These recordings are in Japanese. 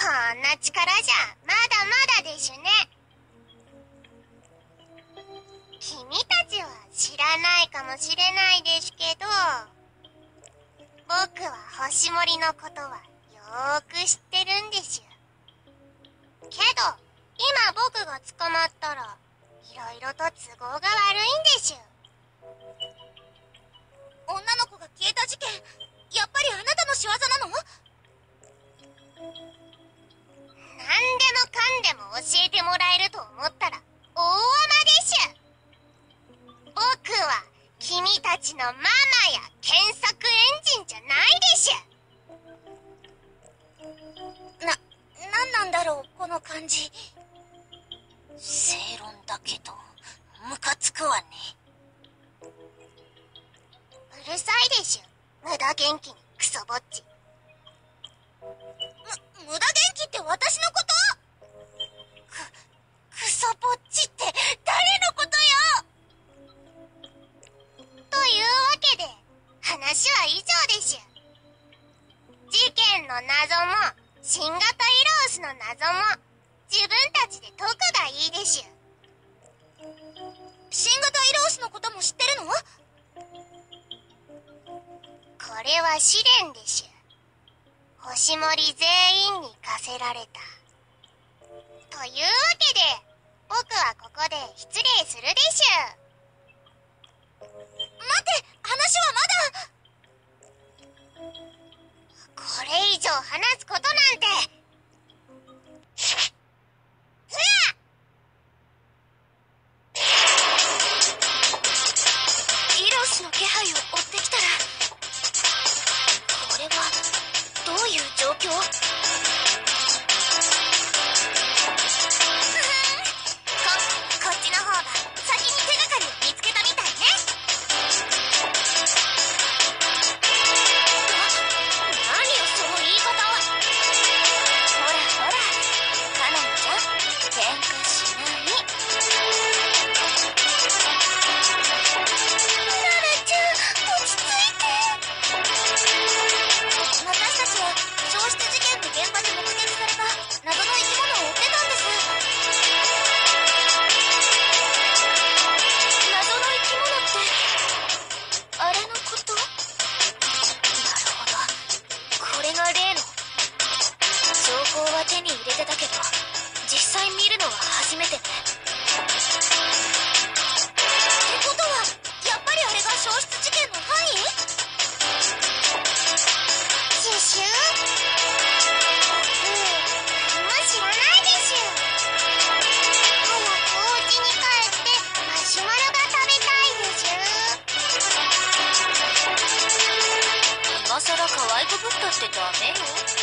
こんな力じゃまだまだでしゅね。君たちは知らないかもしれないですけど僕は星森のことはよーく知ってるんですよ。けど今僕が捕まったらいろいろと都合が悪いんですよ。女の子が消えた事件やっぱりあなたの仕業なの？んでも教えてもらえると思ったら大甘でしゅ。僕は君たちのママや検索エンジンじゃないでしゅ。な、何なんだろうこの感じ。正論だけどムカつくわね。うるさいでしゅ。無駄元気にクソぼっち話は以上でしゅ事件の謎も新型イロースの謎も自分たちで解くがいいでしゅ新型イロースのことも知ってるの？これは試練でしゅ星森全員に課せられた。というわけで僕はここで失礼するでしゅ話すことなんて。イロシの気配を追ってきたらこれはどういう状況？イブブストしてダメよ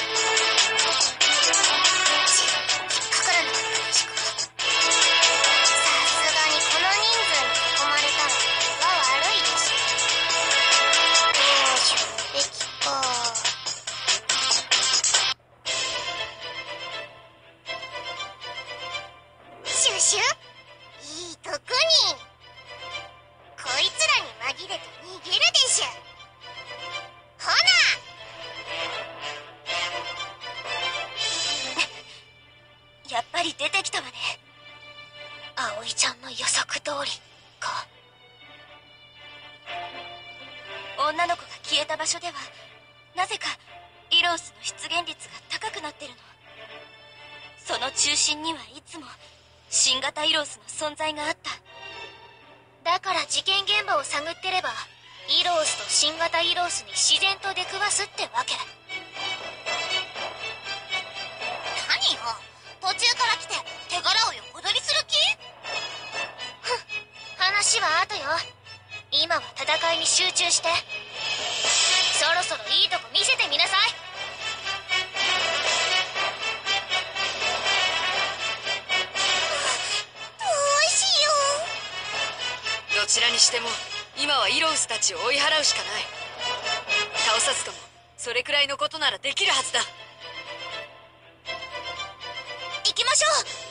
しきたわね。葵ちゃんの予測通りか。女の子が消えた場所ではなぜかイロースの出現率が高くなってるの。その中心にはいつも新型イロースの存在があった。だから事件現場を探ってればイロースと新型イロースに自然と出くわすってわけ。何よ。途中から来て手柄を横取りする気？話は後よ。今は戦いに集中して。そろそろいいとこ見せてみなさい。どちらにしても今はイロウスたちを追い払うしかない。倒さずともそれくらいのことならできるはずだ。行きましょう。